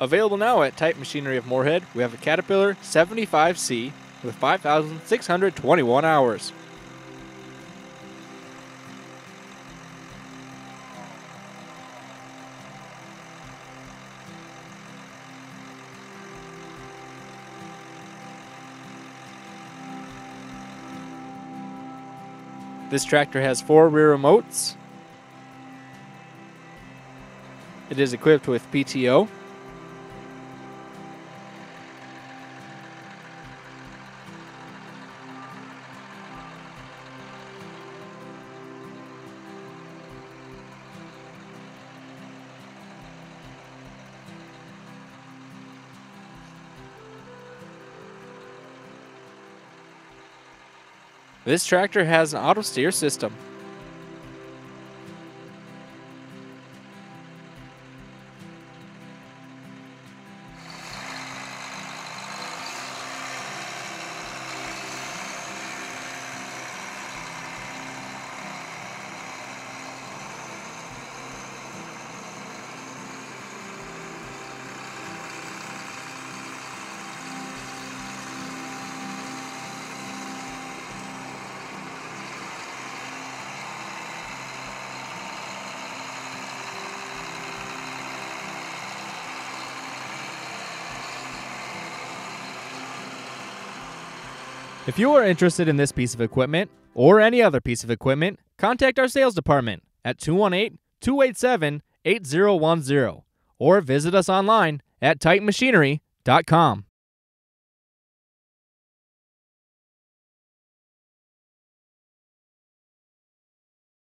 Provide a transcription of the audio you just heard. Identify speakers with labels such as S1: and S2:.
S1: Available now at Titan Machinery of Moorhead, we have a Caterpillar 75C with 5,621 hours. This tractor has four rear remotes. It is equipped with PTO. This tractor has an auto steer system.
S2: If you are interested in this piece of equipment or any other piece of equipment, contact our sales department at 218 287 8010 or visit us online at titanmachinery.com.